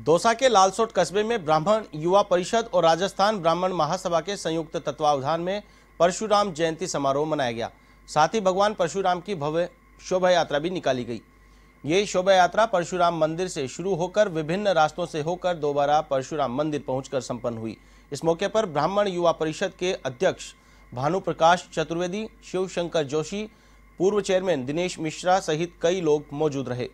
दौसा के लालसोट कस्बे में ब्राह्मण युवा परिषद और राजस्थान ब्राह्मण महासभा के संयुक्त तत्वावधान में परशुराम जयंती समारोह मनाया गया। साथ ही भगवान परशुराम की भव्य शोभा यात्रा भी निकाली गई। ये शोभा यात्रा परशुराम मंदिर से शुरू होकर विभिन्न रास्तों से होकर दोबारा परशुराम मंदिर पहुंचकर संपन्न हुई। इस मौके पर ब्राह्मण युवा परिषद के अध्यक्ष भानु प्रकाश चतुर्वेदी शिव शंकर जोशी, पूर्व चेयरमैन दिनेश मिश्रा सहित कई लोग मौजूद रहे।